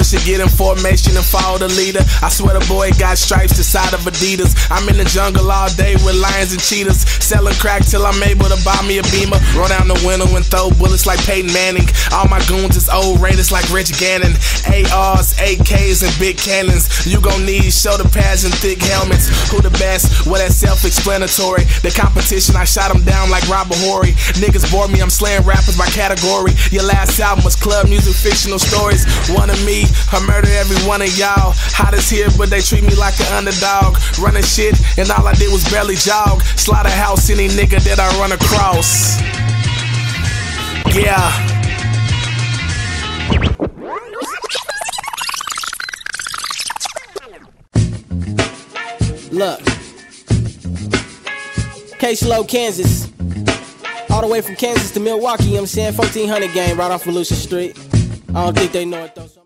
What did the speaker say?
get in formation and follow the leader. I swear the boy got stripes the side of Adidas. I'm in the jungle all day with lions and cheetahs. Selling crack till I'm able to buy me a beamer. Roll down the window and throw bullets like Peyton Manning. All my goons is old raiders like Rich Gannon. ARs, AKs, and big cannons. You gon' need shoulder pads and thick helmets. Who the best? Well, that's self explanatory. The competition, I shot them down like Robert Horry. Niggas bore me, I'm slaying rappers by category. Your last album was club music, fictional stories. One of me, I murder every one of y'all. Hottest here, but they treat me like an underdog. Running shit, and all I did was barely jog. Slaughterhouse any nigga that I run across. Yeah. Look. Case Low, Kansas. All the way from Kansas to Milwaukee, you know I'm saying? 1400 game right off of Volusia Street. I don't think they know it though.